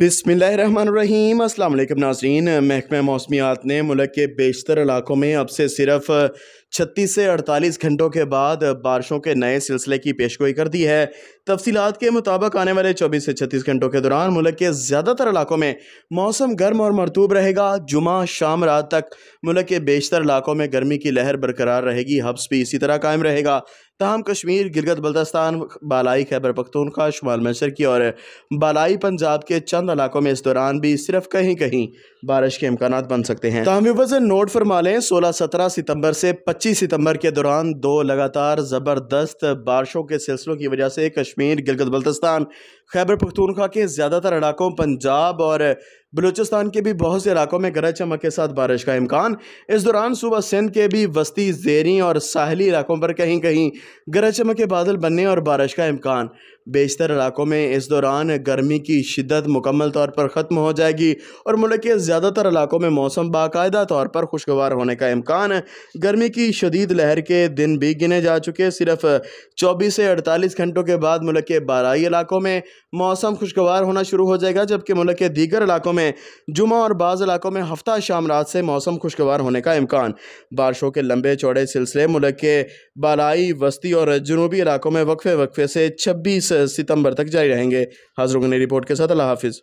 बिसमीम अल्लाम नाजरीन। महकमा मौसमियात ने मुल्क के बेशतर इलाकों में अब से सिर्फ़ छत्तीस से अड़तालीस घंटों के बाद बारिशों के नए सिलसिले की पेशगोई कर दी है। तफसीत के मुताबिक आने वाले चौबीस से छत्तीस घंटों के दौरान मुल्क के ज़्यादातर इलाकों में मौसम गर्म और मरतूब रहेगा। जुमा शाम, रात तक मुल्क के बेशतर इलाकों में गर्मी की लहर बरकरार रहेगी। हब्स भी इसी तरह कायम रहेगा। तहम कश्मीर गिलगत बल्तिस्तान, बालाई, खैबर पख्तूनखा शुमाल मशर की और बालाई, पंजाब के चंद इलाकों में इस दौरान भी सिर्फ़ कहीं कहीं बारिश के इम्कान बन सकते हैं। तहम नोट फरमा लें, सोलह सत्रह सितंबर से पच्चीस सितंबर के दौरान दो लगातार ज़बरदस्त बारिशों के सिलसिलों की वजह से कश्मीर, गिलगत बल्तिस्तान, खैबर पख्तूनखा के ज़्यादातर इलाकों, पंजाब और बलूचिस्तान के भी बहुत से इलाकों में गरज चमक के साथ बारिश का इम्कान। इस दौरान सुबह सिंध के भी वस्ती, जेरी और साहली इलाकों पर कहीं कहीं गरज चमक के बादल बनने और बारिश का इम्कान। बेशतर इलाकों में इस दौरान गर्मी की शिद्दत मुकम्मल तौर पर ख़त्म हो जाएगी और मुल्क के ज़्यादातर इलाकों में मौसम बाकायदा तौर पर खुशगवार होने का इम्कान। गर्मी की शदीद लहर के दिन भी गिने जा चुके। सिर्फ़ चौबीस से अड़तालीस घंटों के बाद मुल्क के बारही इलाकों में मौसम खुशगवार होना शुरू हो जाएगा, जबकि मुल्क के दीगर इलाकों में जुमा और बाज़ इलाकों में हफ़्ता शाम रात से मौसम खुशगवार होने का इम्कान। बारिशों के लंबे चौड़े सिलसिले मुल्क के बालाई, वस्ती और जनूबी इलाकों में वक्फे वक्फे से छब्बीस सितंबर तक जारी रहेंगे। हाजरों ने रिपोर्ट के साथ अल्लाह हाफिज़।